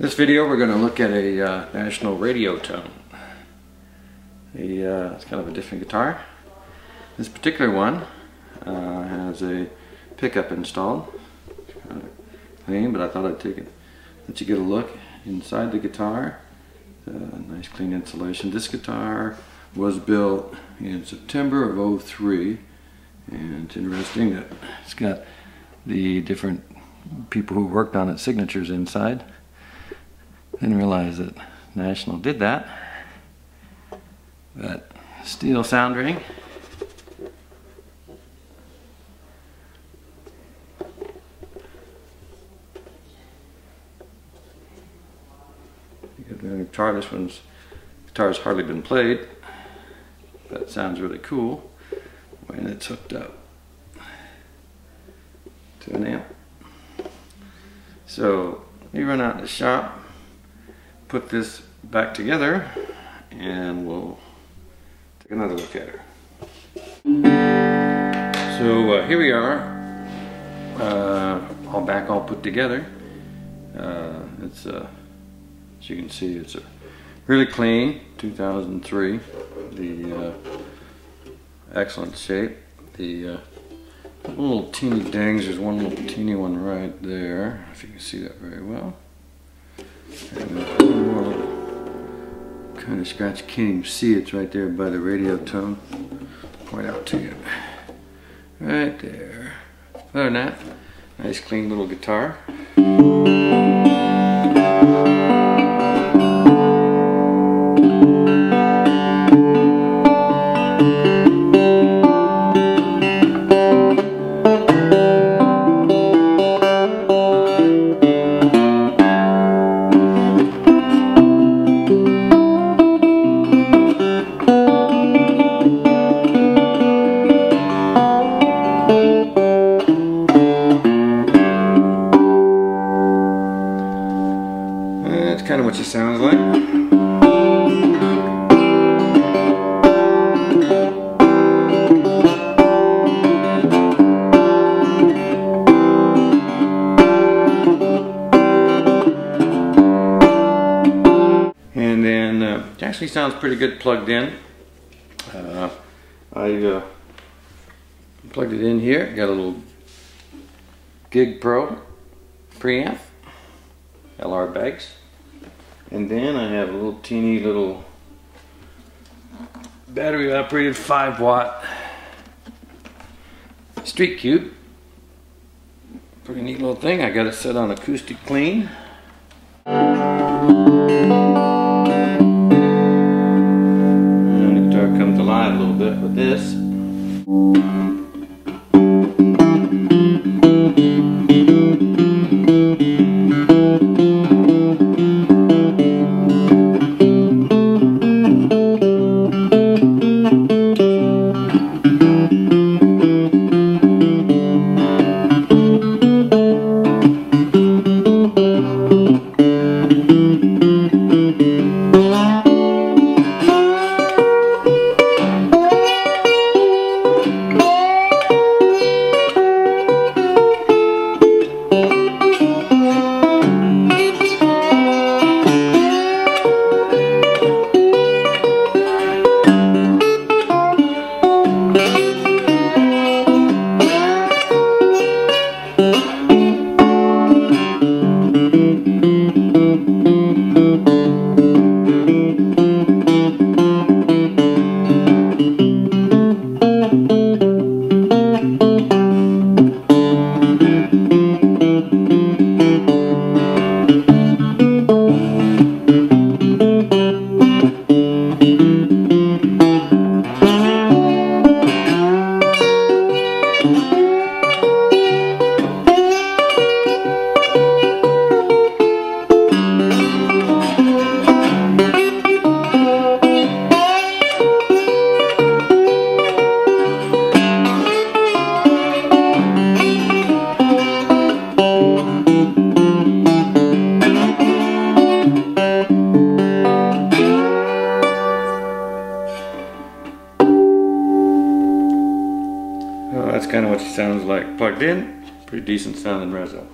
In this video we're going to look at a uh, National Radio Tone. Uh, it's kind of a different guitar. This particular one uh, has a pickup installed. Kind of clean, but I thought I'd take it, let you get a look inside the guitar. nice clean insulation. This guitar was built in September of 03 and it's interesting that it's got the different people who worked on it signatures inside. Didn't realize that National did that. But steel sound ring. Guitar, this one's guitar's hardly been played. That sounds really cool when it's hooked up to an amp. So we run out in the shop, put this back together, and we'll take another look at her. So uh, here we are, uh, all back all put together. Uh, it's uh, as you can see, it's a really clean 2003. The uh, excellent shape. The uh, little teeny dings, there's one little teeny one right there, if you can see that very well. And one more little kind of scratch, can't even see it's right there by the radio tone. Point out to you. Right there. Other than that, nice clean little guitar. Kind of what she sounds like. And then uh, it actually sounds pretty good plugged in. Uh, I uh, plugged it in here, got a little Gig Pro preamp, LR Baggs. And then I have a little teeny little battery operated 5 watt street cube. Pretty neat little thing. I got it set on acoustic clean. What she sounds like plugged in. Pretty decent sounding reso.